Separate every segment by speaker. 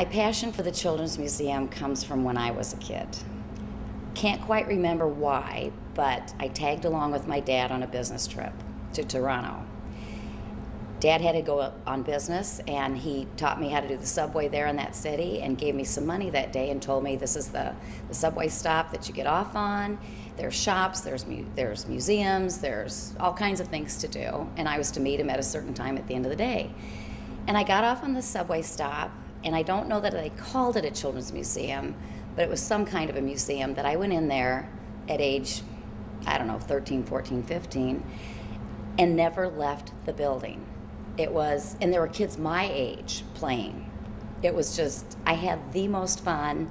Speaker 1: My passion for the Children's Museum comes from when I was a kid. Can't quite remember why, but I tagged along with my dad on a business trip to Toronto. Dad had to go on business, and he taught me how to do the subway there in that city and gave me some money that day and told me this is the, the subway stop that you get off on. There's shops, there's, mu- there's museums, there's all kinds of things to do. And I was to meet him at a certain time at the end of the day. And I got off on the subway stop, and I don't know that they called it a children's museum, but it was some kind of a museum that I went in there at age, I don't know, 13, 14, 15, and never left the building. It was, and there were kids my age playing. It was just, I had the most fun.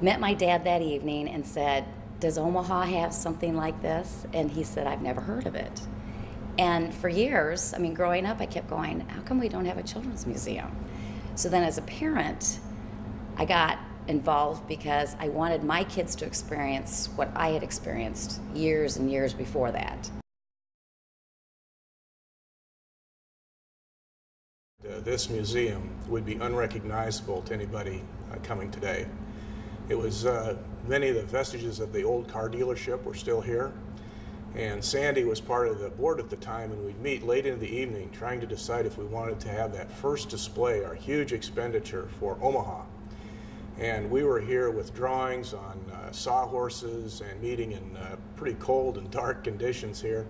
Speaker 1: Met my dad that evening and said, Does Omaha have something like this? And he said, I've never heard of it. And for years, I mean, growing up, I kept going, How come we don't have a children's museum? So then as a parent, I got involved because I wanted my kids to experience what I had experienced years and years before that.
Speaker 2: Uh, this museum would be unrecognizable to anybody uh, coming today. It was uh, many of the vestiges of the old car dealership were still here, and Sandy was part of the board at the time, and we'd meet late in the evening trying to decide if we wanted to have that first display, our huge expenditure for Omaha. And we were here with drawings on uh, sawhorses and meeting in uh, pretty cold and dark conditions here.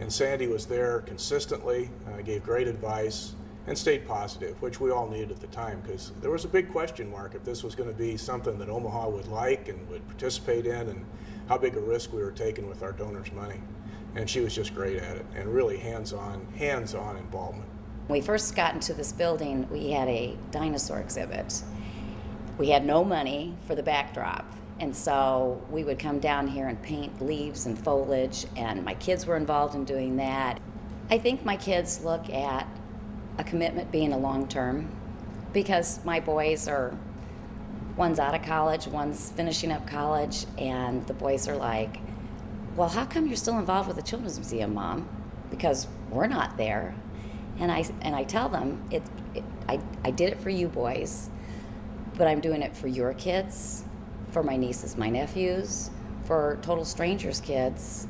Speaker 2: And Sandy was there consistently, uh, gave great advice, and stayed positive, which we all needed at the time because there was a big question mark if this was going to be something that Omaha would like and would participate in and how big a risk we were taking with our donors' money. And she was just great at it and really hands-on, hands-on involvement.
Speaker 1: When we first got into this building, we had a dinosaur exhibit. We had no money for the backdrop. And so we would come down here and paint leaves and foliage, and my kids were involved in doing that. I think my kids look at a commitment being a long term because my boys are one's out of college, one's finishing up college, and the boys are like, Well, how come you're still involved with the Children's Museum, Mom? Because we're not there. And I, and I tell them, it, it, I, I did it for you boys, but I'm doing it for your kids, for my nieces, my nephews, for total strangers' kids.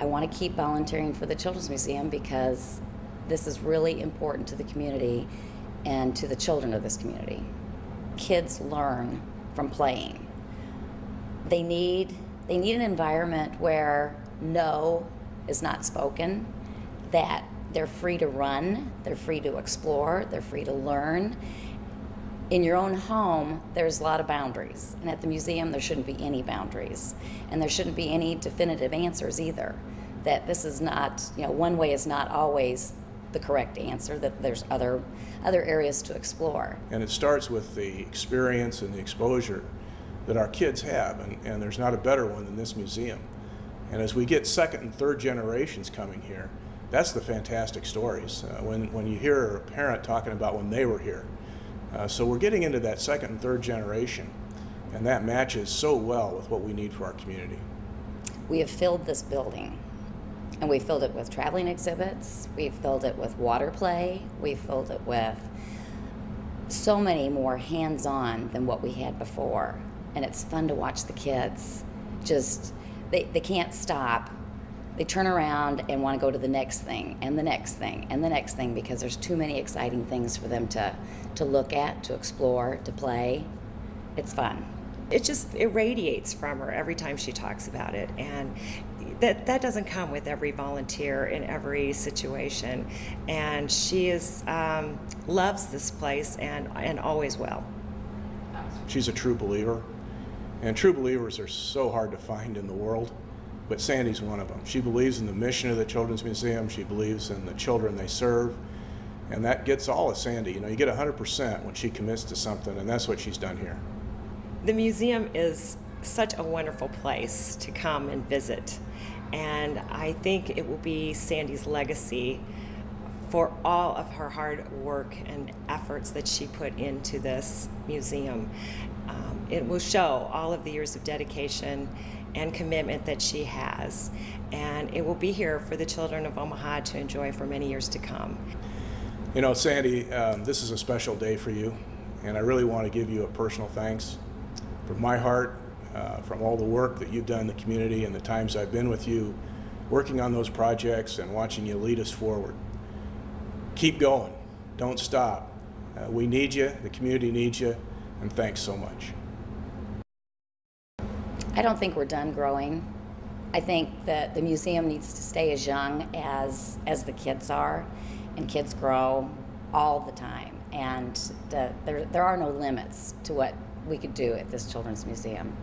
Speaker 1: I want to keep volunteering for the Children's Museum because this is really important to the community and to the children of this community. Kids learn from playing. They need they need an environment where no is not spoken, that they're free to run, they're free to explore, they're free to learn. In your own home, there's a lot of boundaries, and at the museum, there shouldn't be any boundaries, and there shouldn't be any definitive answers either. That this is not, you know, one way is not always the correct answer, that there's other, other areas to explore.
Speaker 2: And it starts with the experience and the exposure that our kids have, and, and there's not a better one than this museum. And as we get second and third generations coming here, that's the fantastic stories. Uh, when, when you hear a parent talking about when they were here. Uh, so we're getting into that second and third generation, and that matches so well with what we need for our community.
Speaker 1: We have filled this building and we filled it with traveling exhibits, we filled it with water play, we filled it with so many more hands on than what we had before. And it's fun to watch the kids just, they, they can't stop. They turn around and want to go to the next thing and the next thing and the next thing because there's too many exciting things for them to, to look at, to explore, to play. It's fun
Speaker 3: it just irradiates from her every time she talks about it and that that doesn't come with every volunteer in every situation. And she is um, loves this place and and always will.
Speaker 2: She's a true believer. And true believers are so hard to find in the world but sandy's one of them she believes in the mission of the children's museum. She believes in the children they serve. And that gets all of sandy. You know you get 100% when she commits to something and that's what she's done here.
Speaker 3: The museum is such a wonderful place to come and visit. And I think it will be Sandy's legacy for all of her hard work and efforts that she put into this museum. Um, it will show all of the years of dedication and commitment that she has. And it will be here for the children of Omaha to enjoy for many years to come.
Speaker 2: You know, Sandy, um, this is a special day for you. And I really want to give you a personal thanks from my heart, uh, from all the work that you've done in the community and the times I've been with you working on those projects and watching you lead us forward. Keep going. Don't stop. Uh, we need you, the community needs you, and thanks so much.
Speaker 1: I don't think we're done growing. I think that the museum needs to stay as young as as the kids are, and kids grow all the time. And the, there there are no limits to what we could do at this children's museum.